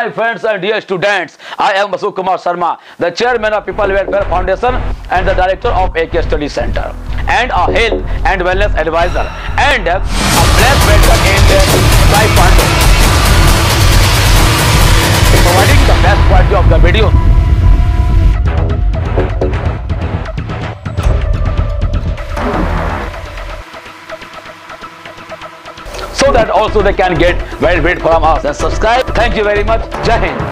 my friends and dear students, I am Ashok Kumar Sharma, the chairman of People Welfare Foundation and the director of AK Study Center, and a health and wellness advisor, and a black belt in Taekwondo. Providing the best quality of the video. So that also they can get benefit from us. And subscribe. Thank you very much. Jai Hind.